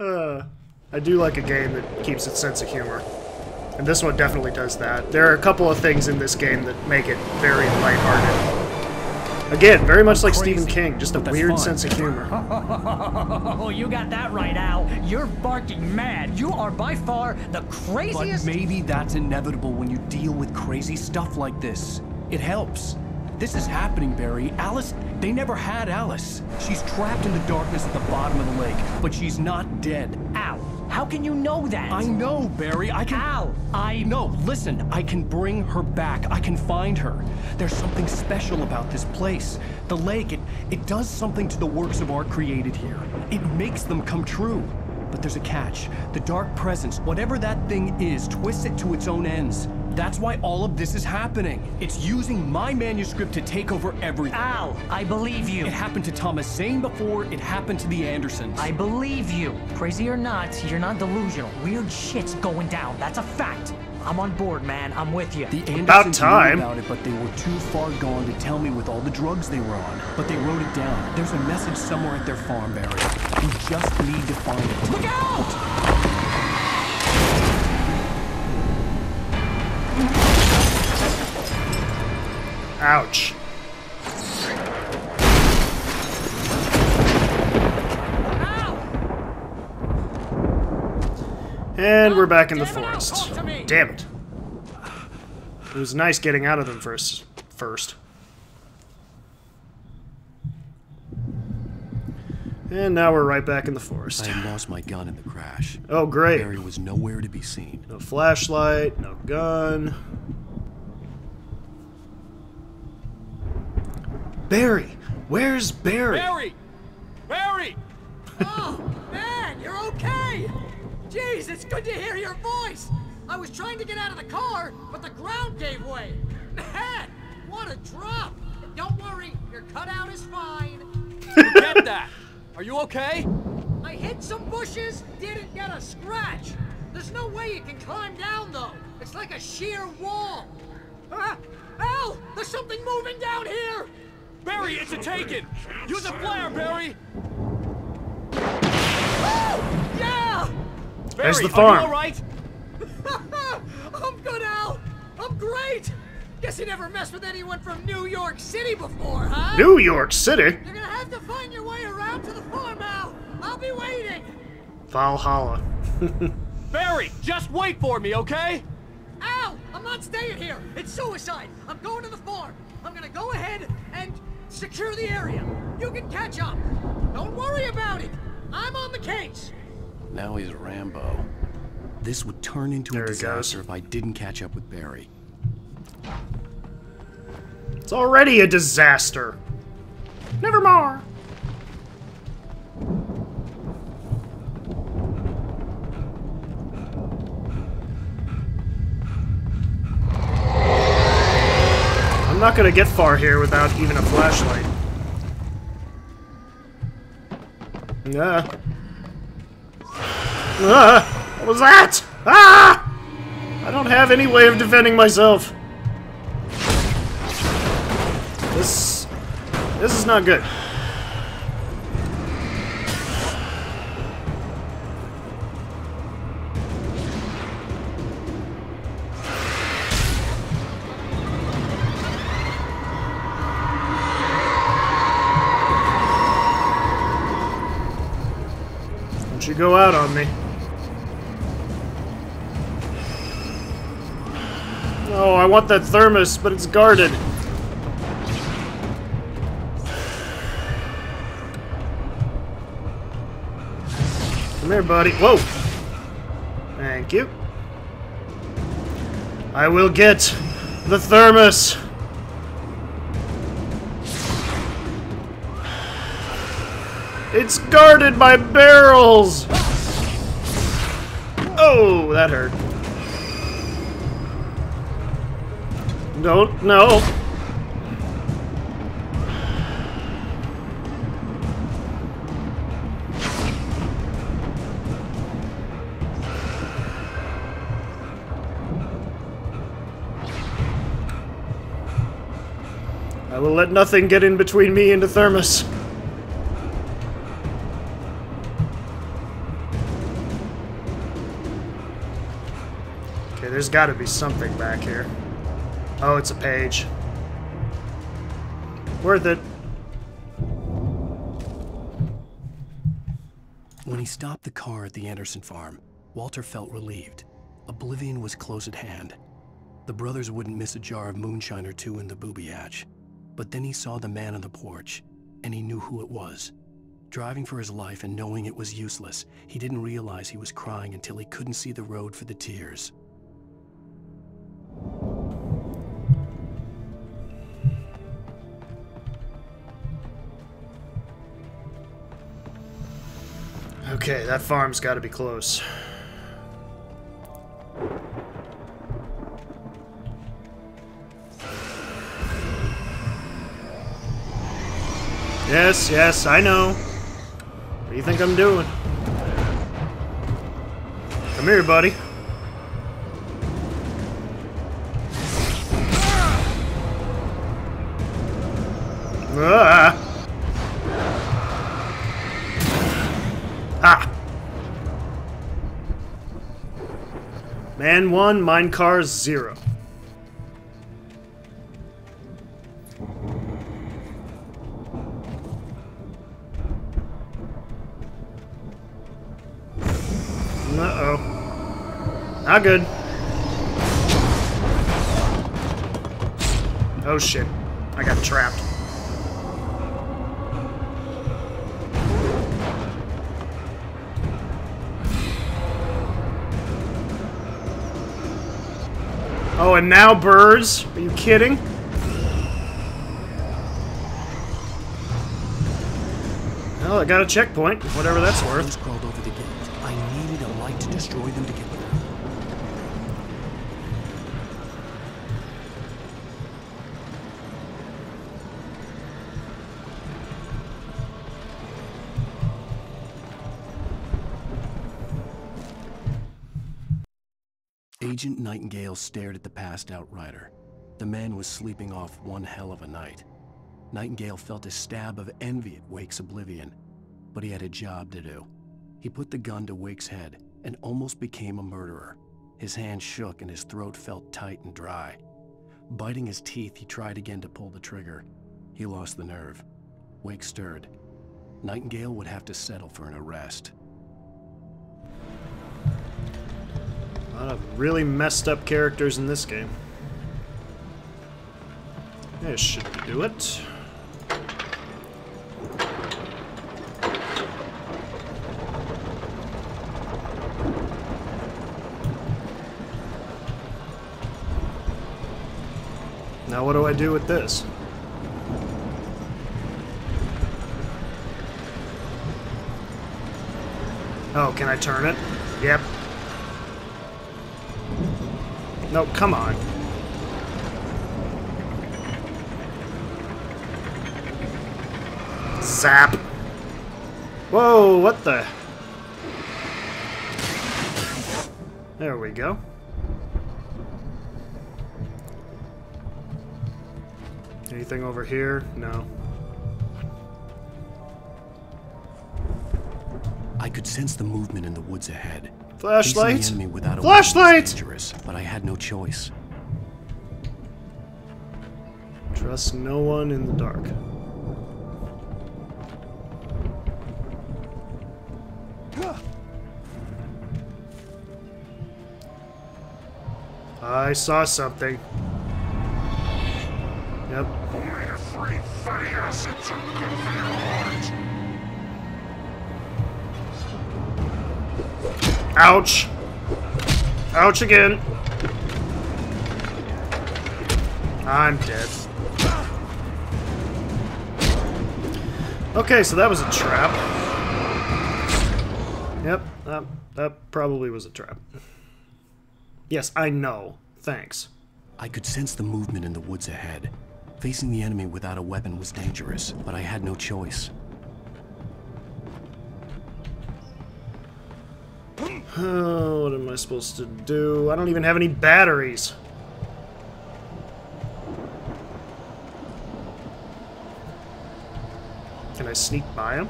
Uh, I do like a game that keeps its sense of humor. And this one definitely does that. There are a couple of things in this game that make it very lighthearted. Again, very much like crazy, Stephen King, just a weird fun. sense of humor. Oh, you got that right, Al. You're barking mad. You are by far the craziest... But maybe that's inevitable when you deal with crazy stuff like this. It helps. This is happening, Barry. Alice, they never had Alice. She's trapped in the darkness at the bottom of the lake, but she's not dead. Al, how can you know that? I know, Barry. I can. Al, I. No, listen. I can bring her back. I can find her. There's something special about this place. The lake, it, it does something to the works of art created here. It makes them come true. But there's a catch. The dark presence, whatever that thing is, twists it to its own ends. That's why all of this is happening. It's using my manuscript to take over everything. Al, I believe you. It happened to Thomas Zane before, it happened to the Andersons. I believe you. Crazy or not, you're not delusional. Weird shit's going down. That's a fact. I'm on board, man. I'm with you. The Andersons About time. knew about it, but they were too far gone to tell me with all the drugs they were on. But they wrote it down. There's a message somewhere at their farm, Barry. You just need to find it. Look out! Ouch. And we're back in the forest. Damn it. It was nice getting out of them first. First. And now we're right back in the forest. I had lost my gun in the crash. Oh, great. Barry was nowhere to be seen. No flashlight, no gun. Barry! Where's Barry? Barry! Barry! Oh, man, you're okay! Jeez, it's good to hear your voice! I was trying to get out of the car, but the ground gave way! Man, what a drop! Don't worry, your cutout is fine. Get that! Are you okay? I hit some bushes, didn't get a scratch. There's no way you can climb down, though. It's like a sheer wall. Ah, Al, there's something moving down here! Barry, it's a taken! Use a flare, Barry! Oh, yeah! There's Barry, the farm. Are you alright? I'm good, Al! I'm great! Guess you never messed with anyone from New York City before, huh? New York City? You're gonna have to find your way around to the farm, Al! I'll be waiting! Valhalla. Barry, just wait for me, okay? Al! I'm not staying here! It's suicide! I'm going to the farm! I'm gonna go ahead and secure the area! You can catch up! Don't worry about it! I'm on the case! Now he's Rambo. This would turn into There a he goes. disaster if I didn't catch up with Barry. It's already a disaster. Nevermore. I'm not gonna get far here without even a flashlight. Yeah. Ah! What was that? Ah! I don't have any way of defending myself. This is not good. Don't you go out on me. Oh, I want that thermos, but it's guarded. Come here, buddy. Whoa! Thank you. I will get the thermos. It's guarded by barrels! Oh, that hurt. Don't, no. will let nothing get in between me and the thermos. Okay, there's gotta be something back here. Oh, it's a page. Worth it. When he stopped the car at the Anderson farm, Walter felt relieved. Oblivion was close at hand. The brothers wouldn't miss a jar of moonshine or two in the booby hatch. But then he saw the man on the porch, and he knew who it was. Driving for his life and knowing it was useless, he didn't realize he was crying until he couldn't see the road for the tears. Okay, that farm's got to be close. Yes, yes, I know. What do you think I'm doing? Come here, buddy. Ah! Ah! Man 1, mine cars 0. Not good. Oh shit. I got trapped. Oh, and now birds? Are you kidding? Well, I got a checkpoint, whatever that's worth. Crawled over the gate. I needed a light to destroy them to get Agent Nightingale stared at the passed out rider. The man was sleeping off one hell of a night. Nightingale felt a stab of envy at Wake's oblivion, but he had a job to do. He put the gun to Wake's head and almost became a murderer. His hand shook and his throat felt tight and dry. Biting his teeth, he tried again to pull the trigger. He lost the nerve. Wake stirred. Nightingale would have to settle for an arrest. A lot of really messed up characters in this game. This should do it. Now what do I do with this? Oh, can I turn it? No, come on. Zap. Whoa, what the? There we go. Anything over here? No. I could sense the movement in the woods ahead. Flashlight? Facing without a Flashlight! dangerous, but I had no choice. Trust no one in the dark. I saw something. Yep. Ouch! Ouch again! I'm dead. Okay, so that was a trap. Yep, that, that probably was a trap. Yes, I know. Thanks. I could sense the movement in the woods ahead. Facing the enemy without a weapon was dangerous, but I had no choice. Oh, what am I supposed to do? I don't even have any batteries. Can I sneak by him?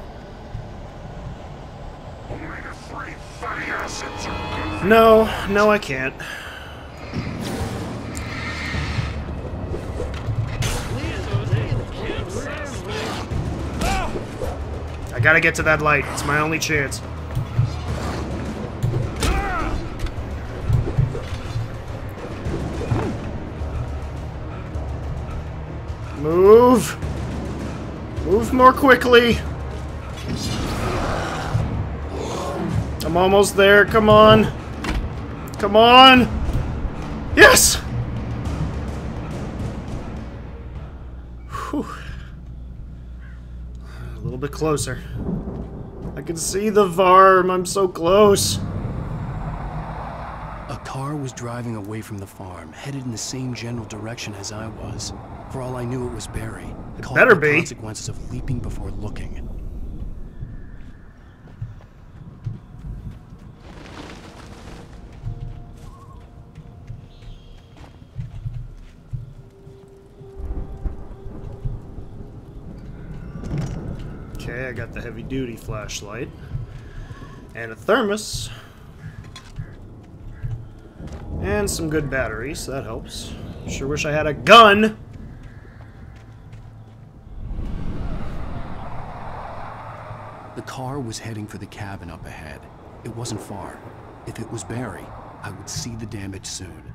No, no I can't. I gotta get to that light. It's my only chance. Move! Move more quickly! I'm almost there, come on! Come on! Yes! Whew. A little bit closer. I can see the Varm, I'm so close. Car was driving away from the farm, headed in the same general direction as I was. For all I knew, it was Barry. Caught better the be. consequences of leaping before looking. Okay, I got the heavy duty flashlight. And a thermos. And some good batteries, that helps. Sure wish I had a gun! The car was heading for the cabin up ahead. It wasn't far. If it was Barry, I would see the damage soon.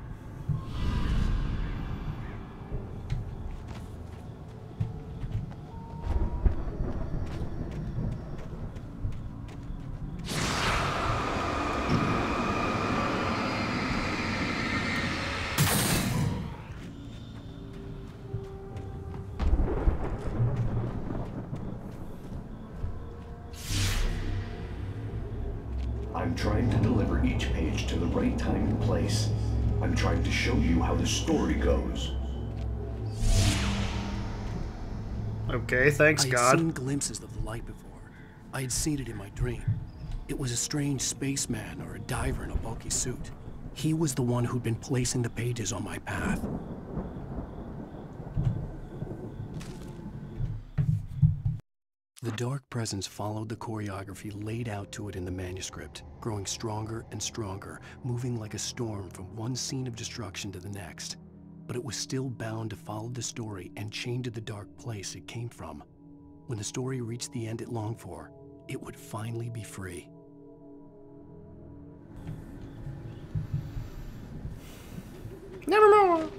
Trying to deliver each page to the right time and place. I'm trying to show you how the story goes. Okay, thanks, I had God. seen glimpses of the light before. I had seen it in my dream. It was a strange spaceman or a diver in a bulky suit. He was the one who'd been placing the pages on my path. The dark presence followed the choreography laid out to it in the manuscript, growing stronger and stronger, moving like a storm from one scene of destruction to the next. But it was still bound to follow the story and chained to the dark place it came from. When the story reached the end it longed for, it would finally be free. Nevermore!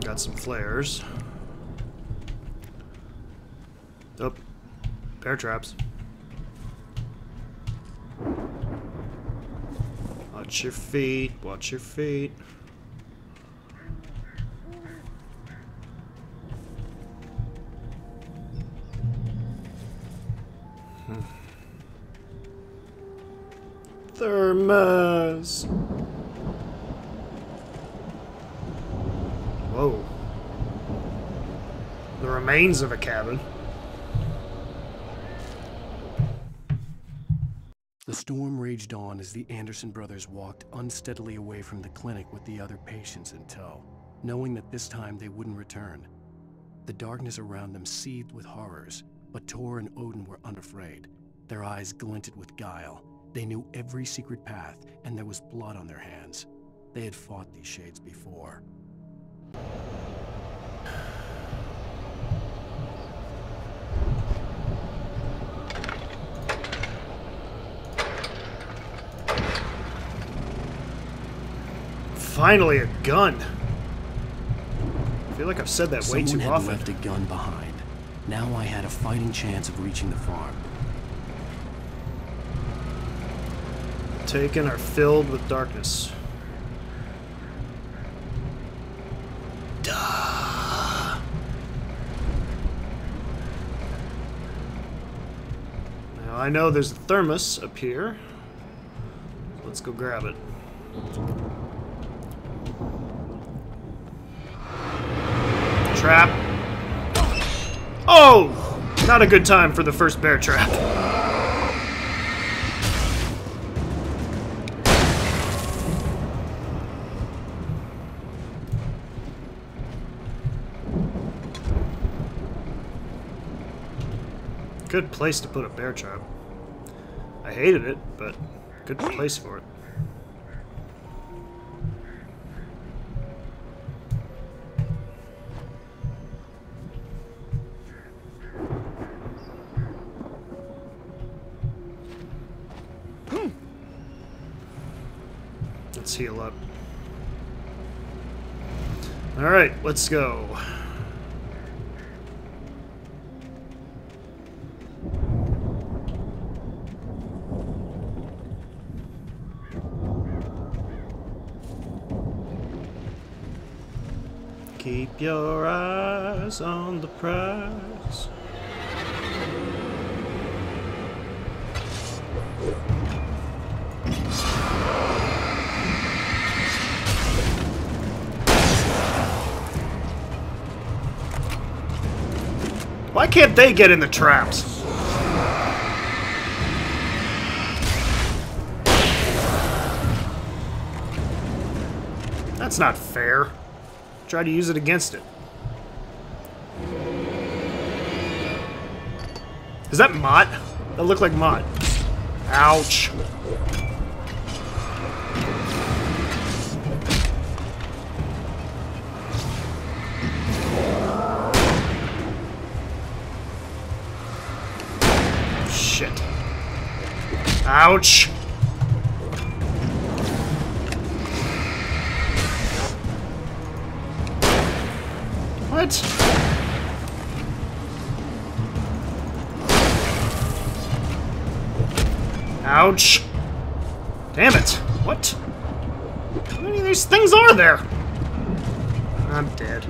Got some flares. Oh, bear traps. Watch your feet, watch your feet. Thermos. Whoa. The remains of a cabin. Storm raged on as the Anderson brothers walked unsteadily away from the clinic with the other patients in tow, knowing that this time they wouldn't return. The darkness around them seethed with horrors, but Tor and Odin were unafraid. Their eyes glinted with guile. They knew every secret path, and there was blood on their hands. They had fought these shades before. Finally, a gun. I feel like I've said that way Someone too had often. left a gun behind. Now I had a fighting chance of reaching the farm. Taken are filled with darkness. Duh. Now I know there's a thermos up here. Let's go grab it. Trap. Oh! Not a good time for the first bear trap. Good place to put a bear trap. I hated it, but good place for it. Heal up. Alright, let's go. Keep your eyes on the prize. Can't they get in the traps? That's not fair. Try to use it against it. Is that Mott? That looked like Mott. Ouch. Ouch. What? Ouch. Damn it. What? How many of these things are there? I'm dead.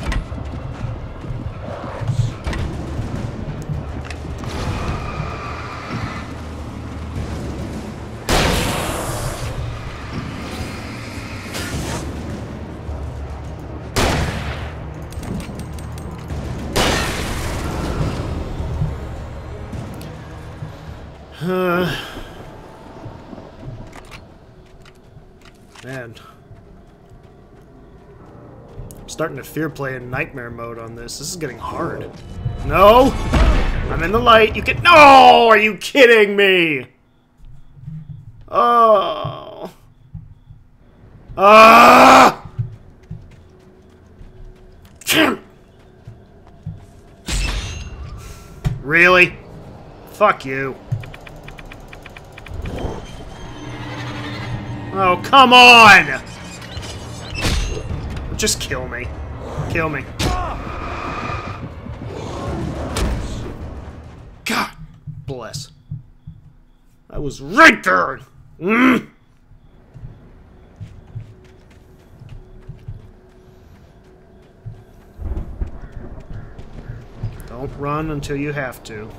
Starting to fear playing nightmare mode on this. This is getting hard. No! I'm in the light. You can- No! Are you kidding me? Oh. Ah! really? Fuck you. Oh, come on! Just kill me. Kill me. God bless. I was right there! Mm. Don't run until you have to.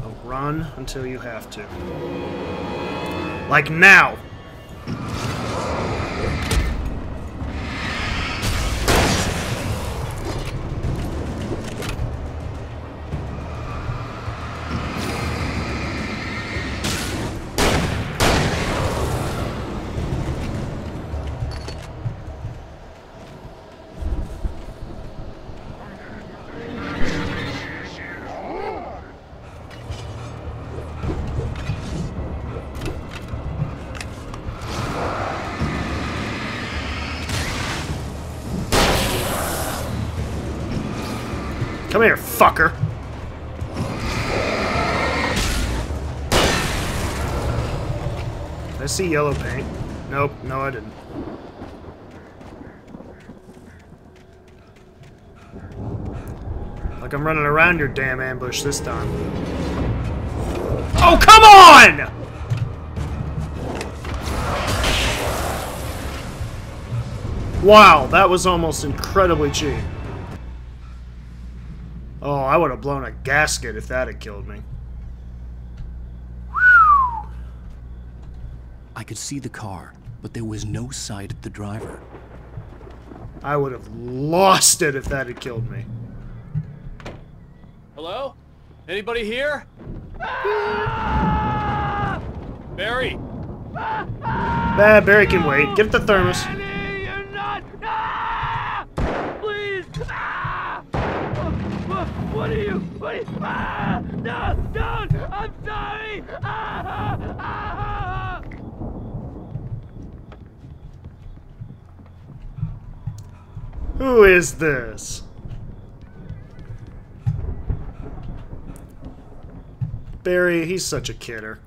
Don't run until you have to. Like now! Come here, fucker. I see yellow paint? Nope, no I didn't. Like I'm running around your damn ambush this time. Oh, come on! Wow, that was almost incredibly cheap. Oh, I would have blown a gasket if that had killed me. I could see the car, but there was no sight of the driver. I would have lost it if that had killed me. Hello? Anybody here? Barry! Bah, Barry can wait. Get the thermos. You're not! Ah! Please! Ah! What, what are you? What are you? Ah! No! Don't! I'm sorry! Ah! Ah! Who is this? Barry, he's such a kidder.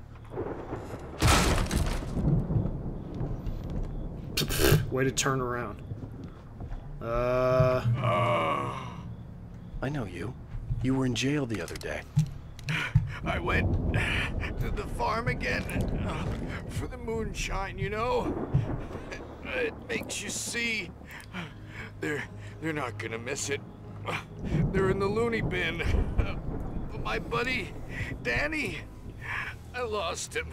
Way to turn around. Uh, I know you. You were in jail the other day. I went to the farm again for the moonshine, you know? It makes you see. They're, they're not gonna miss it. They're in the loony bin. But my buddy, Danny, I lost him.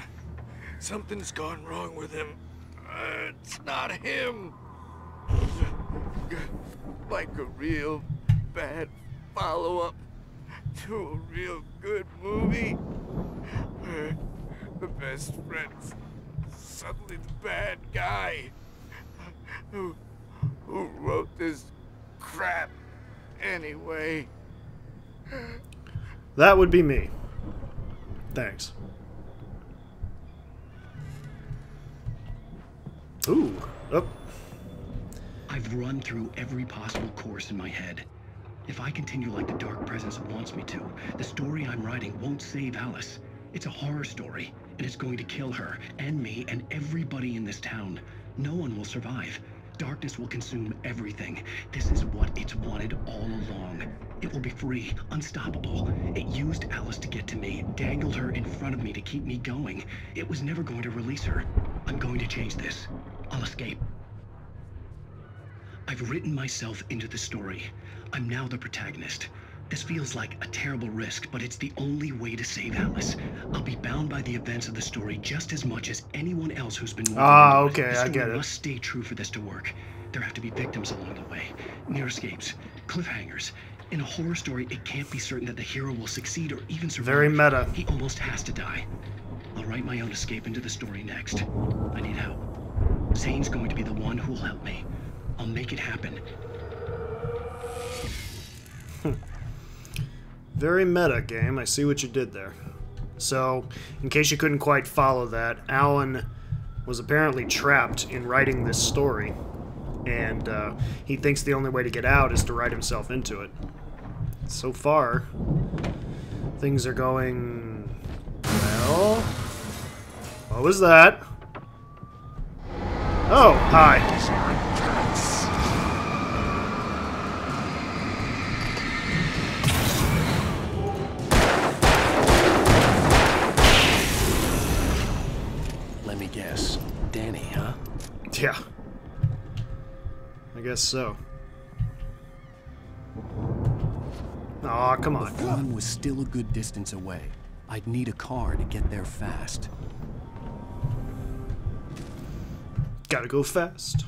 Something's gone wrong with him. It's not him. Like a real bad follow-up to a real good movie where the best friend's suddenly the bad guy who who wrote this crap anyway. that would be me. Thanks. Ooh. Oh. I've run through every possible course in my head. If I continue like the Dark Presence wants me to, the story I'm writing won't save Alice. It's a horror story, and it's going to kill her, and me, and everybody in this town. No one will survive. Darkness will consume everything. This is what it's wanted all along. It will be free, unstoppable. It used Alice to get to me, dangled her in front of me to keep me going. It was never going to release her. I'm going to change this. I'll escape. I've written myself into the story. I'm now the protagonist. This feels like a terrible risk, but it's the only way to save Alice. I'll be bound by the events of the story just as much as anyone else who's been. woven Ah, okay, The I story get it. Must stay true for this to work. There have to be victims along the way, near escapes, cliffhangers. In a horror story, it can't be certain that the hero will succeed or even survive. Very meta. He almost has to die. I'll write my own escape into the story next. I need help. Zane's going to be the one who will help me. I'll make it happen. Very meta game. I see what you did there. So, in case you couldn't quite follow that, Alan was apparently trapped in writing this story, and uh, he thinks the only way to get out is to write himself into it. So far, things are going well. What was that? Oh, hi. Guess so. Aw, come The on. farm was still a good distance away. I'd need a car to get there fast. Gotta go fast.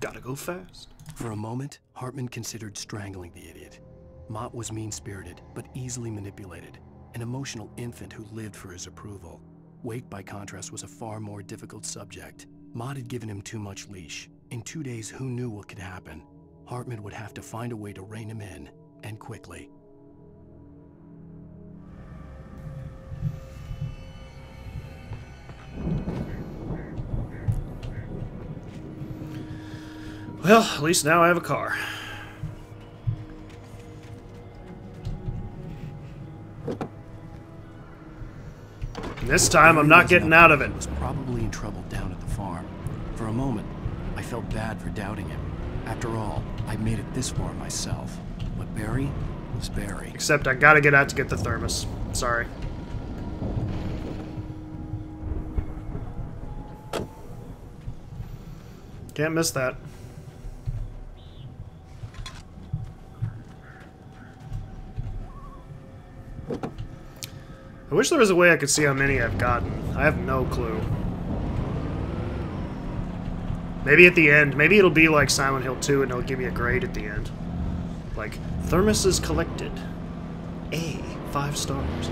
Gotta go fast. For a moment, Hartman considered strangling the idiot. Mott was mean-spirited, but easily manipulated. An emotional infant who lived for his approval. Wake, by contrast, was a far more difficult subject. Mott had given him too much leash. In two days, who knew what could happen? Hartman would have to find a way to rein him in, and quickly. Well, at least now I have a car. And this time I'm not getting out of it. was probably in trouble down at the farm. For a moment, felt bad for doubting him. After all, I made it this far myself. But Barry was Barry. Except I gotta get out to get the thermos. Sorry. Can't miss that. I wish there was a way I could see how many I've gotten. I have no clue. Maybe at the end. Maybe it'll be like Silent Hill 2 and it'll give me a grade at the end. Like, thermoses collected. A, five stars.